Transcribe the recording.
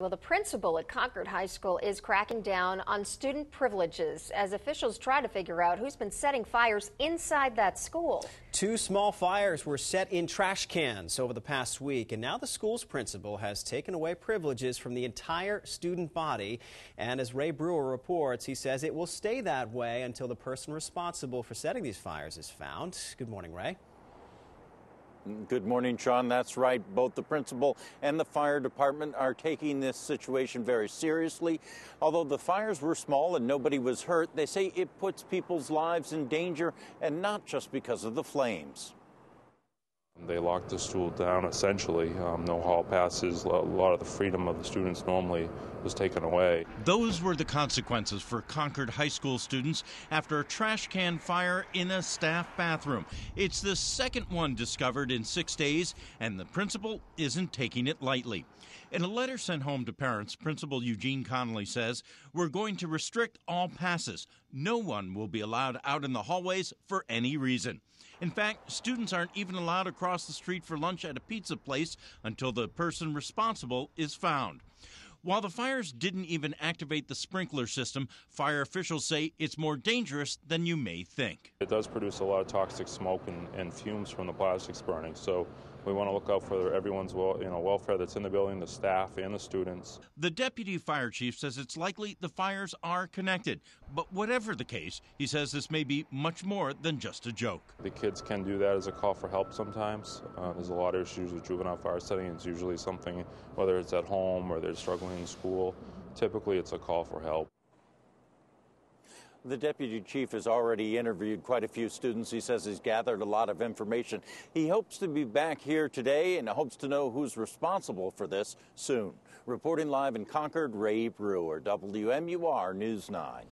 Well, the principal at Concord High School is cracking down on student privileges as officials try to figure out who's been setting fires inside that school. Two small fires were set in trash cans over the past week, and now the school's principal has taken away privileges from the entire student body. And as Ray Brewer reports, he says it will stay that way until the person responsible for setting these fires is found. Good morning, Ray. Good morning, Sean. That's right. Both the principal and the fire department are taking this situation very seriously. Although the fires were small and nobody was hurt, they say it puts people's lives in danger and not just because of the flames. They locked the school down essentially. Um, no hall passes. A lot of the freedom of the students normally was taken away. Those were the consequences for Concord High School students after a trash can fire in a staff bathroom. It's the second one discovered in six days, and the principal isn't taking it lightly. In a letter sent home to parents, Principal Eugene Connolly says, We're going to restrict all passes. No one will be allowed out in the hallways for any reason. In fact, students aren't even allowed across the street for lunch at a pizza place until the person responsible is found. While the fires didn't even activate the sprinkler system, fire officials say it's more dangerous than you may think. It does produce a lot of toxic smoke and, and fumes from the plastics burning, so we want to look out for everyone's well, you know, welfare that's in the building, the staff and the students. The deputy fire chief says it's likely the fires are connected, but whatever the case, he says this may be much more than just a joke. The kids can do that as a call for help sometimes. Uh, there's a lot of issues with juvenile fire setting. It's usually something, whether it's at home or they're struggling in school. Typically, it's a call for help. The deputy chief has already interviewed quite a few students. He says he's gathered a lot of information. He hopes to be back here today and hopes to know who's responsible for this soon. Reporting live in Concord, Ray Brewer, WMUR News 9.